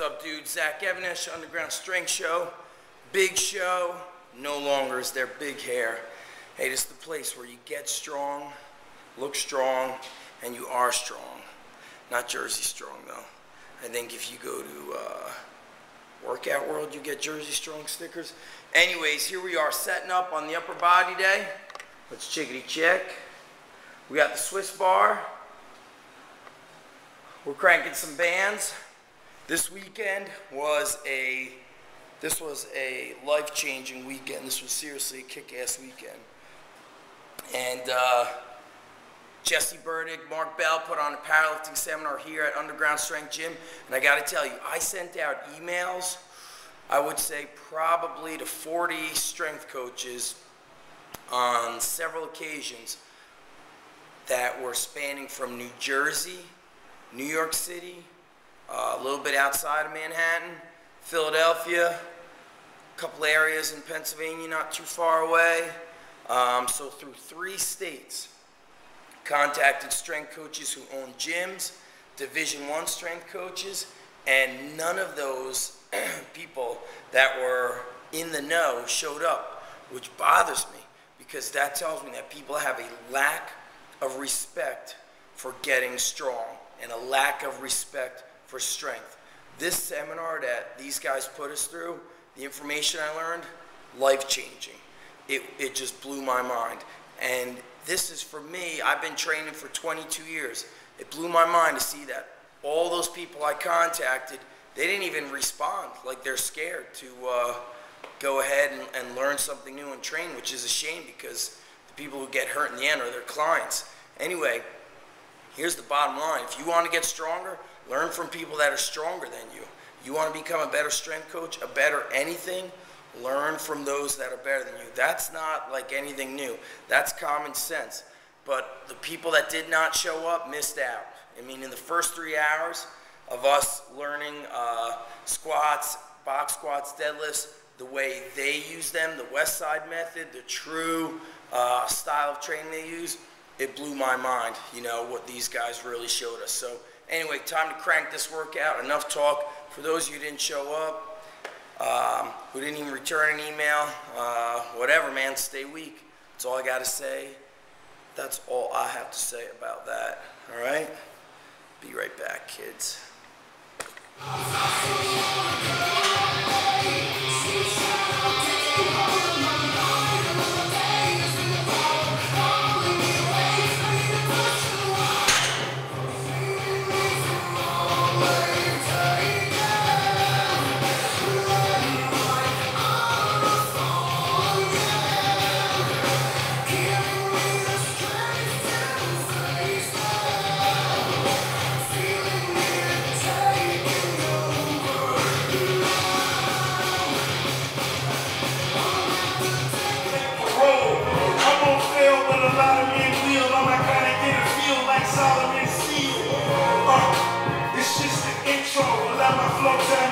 What's up, dude? Zach Even-Esh, Underground Strength Show. Big show. No longer is there big hair. Hey, this is the place where you get strong, look strong, and you are strong. Not Jersey strong, though. I think if you go to uh, Workout World, you get Jersey Strong stickers. Anyways, here we are setting up on the upper body day. Let's chickity check. We got the Swiss bar. We're cranking some bands. This weekend was a this was a life-changing weekend. This was seriously a kick-ass weekend. And uh, Jesse Burdick, Mark Bell put on a powerlifting seminar here at Underground Strength Gym. And I got to tell you, I sent out emails, I would say probably to 40 strength coaches on several occasions that were spanning from New Jersey, New York City, uh, a little bit outside of Manhattan, Philadelphia, a couple areas in Pennsylvania not too far away. Um, so through three states, contacted strength coaches who own gyms, Division One strength coaches, and none of those people that were in the know showed up, which bothers me because that tells me that people have a lack of respect for getting strong and a lack of respect for strength. This seminar that these guys put us through, the information I learned, life changing. It, it just blew my mind. And this is for me, I've been training for 22 years. It blew my mind to see that all those people I contacted, they didn't even respond. Like they're scared to uh, go ahead and, and learn something new and train, which is a shame because the people who get hurt in the end are their clients. Anyway, here's the bottom line. If you want to get stronger, learn from people that are stronger than you. You want to become a better strength coach, a better anything, learn from those that are better than you. That's not like anything new. That's common sense. But the people that did not show up missed out. I mean, in the first three hours of us learning uh, squats, box squats, deadlifts, the way they use them, the Westside method, the true uh, style of training they use, it blew my mind, you know, what these guys really showed us. So anyway, time to crank this workout. Enough talk. For those of you who didn't show up, um, who didn't even return an email, uh, whatever, man, stay weak. That's all I got to say. That's all I have to say about that. All right? Be right back, kids. Uh,